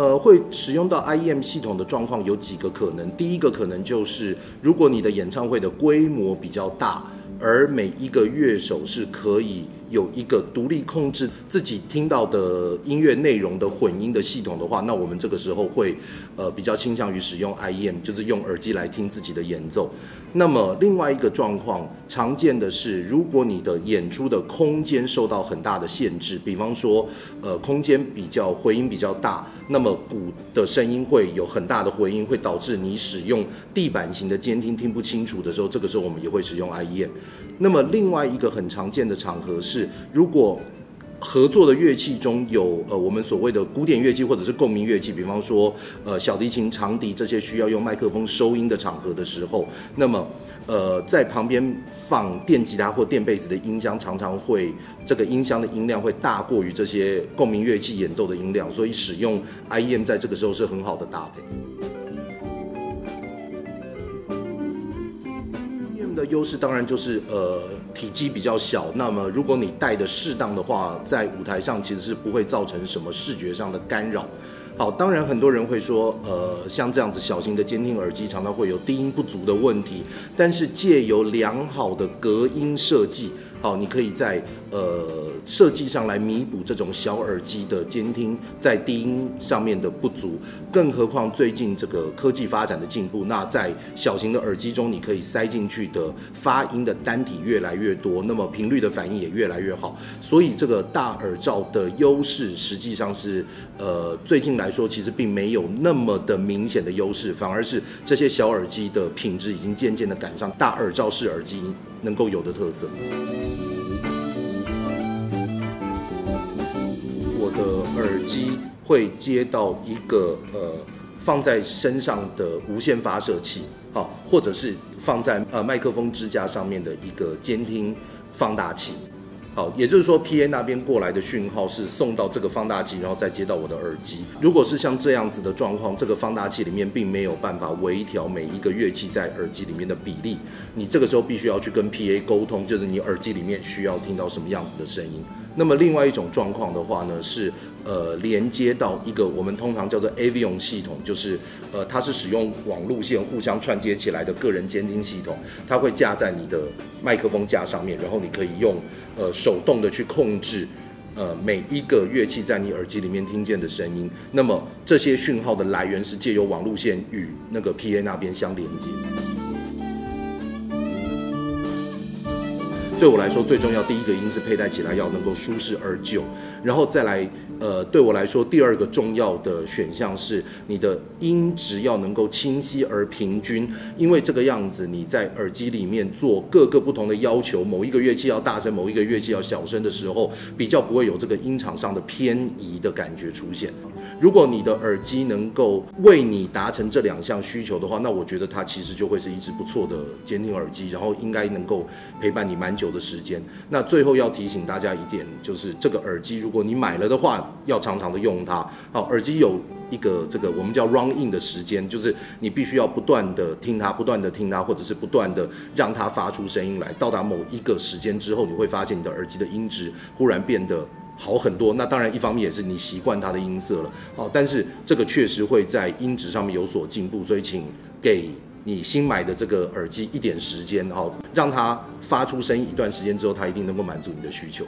呃，会使用到 IEM 系统的状况有几个可能。第一个可能就是，如果你的演唱会的规模比较大，而每一个乐手是可以。有一个独立控制自己听到的音乐内容的混音的系统的话，那我们这个时候会呃比较倾向于使用 IEM，就是用耳机来听自己的演奏。那么另外一个状况常见的是，如果你的演出的空间受到很大的限制，比方说呃空间比较回音比较大，那么鼓的声音会有很大的回音，会导致你使用地板型的监听听不清楚的时候，这个时候我们也会使用 IEM。那么另外一个很常见的场合是。如果合作的乐器中有呃我们所谓的古典乐器或者是共鸣乐器，比方说呃小提琴、长笛这些需要用麦克风收音的场合的时候，那么呃在旁边放电吉他或电贝斯的音箱，常常会这个音箱的音量会大过于这些共鸣乐器演奏的音量，所以使用 IEM 在这个时候是很好的搭配。的优势当然就是呃体积比较小，那么如果你戴的适当的话，在舞台上其实是不会造成什么视觉上的干扰。好，当然很多人会说，呃，像这样子小型的监听耳机常常会有低音不足的问题，但是借由良好的隔音设计。好，你可以在呃设计上来弥补这种小耳机的监听在低音上面的不足，更何况最近这个科技发展的进步，那在小型的耳机中，你可以塞进去的发音的单体越来越多，那么频率的反应也越来越好，所以这个大耳罩的优势实际上是呃最近来说其实并没有那么的明显的优势，反而是这些小耳机的品质已经渐渐的赶上大耳罩式耳机能够有的特色。机会接到一个呃放在身上的无线发射器，好，或者是放在呃麦克风支架上面的一个监听放大器，好，也就是说 P A 那边过来的讯号是送到这个放大器，然后再接到我的耳机。如果是像这样子的状况，这个放大器里面并没有办法微调每一个乐器在耳机里面的比例，你这个时候必须要去跟 P A 沟通，就是你耳机里面需要听到什么样子的声音。那么另外一种状况的话呢，是呃连接到一个我们通常叫做 Avion 系统，就是呃它是使用网路线互相串接起来的个人监听系统，它会架在你的麦克风架上面，然后你可以用呃手动的去控制呃每一个乐器在你耳机里面听见的声音。那么这些讯号的来源是借由网路线与那个 PA 那边相连接。对我来说，最重要第一个音是佩戴起来要能够舒适而久，然后再来，呃，对我来说第二个重要的选项是你的音质要能够清晰而平均，因为这个样子你在耳机里面做各个不同的要求，某一个乐器要大声，某一个乐器要小声的时候，比较不会有这个音场上的偏移的感觉出现。如果你的耳机能够为你达成这两项需求的话，那我觉得它其实就会是一支不错的监听耳机，然后应该能够陪伴你蛮久的时间。那最后要提醒大家一点，就是这个耳机如果你买了的话，要常常的用它。好，耳机有一个这个我们叫 run in 的时间，就是你必须要不断的听它，不断的听它，或者是不断的让它发出声音来。到达某一个时间之后，你会发现你的耳机的音质忽然变得。好很多，那当然一方面也是你习惯它的音色了，好，但是这个确实会在音质上面有所进步，所以请给你新买的这个耳机一点时间，好，让它发出声音一段时间之后，它一定能够满足你的需求。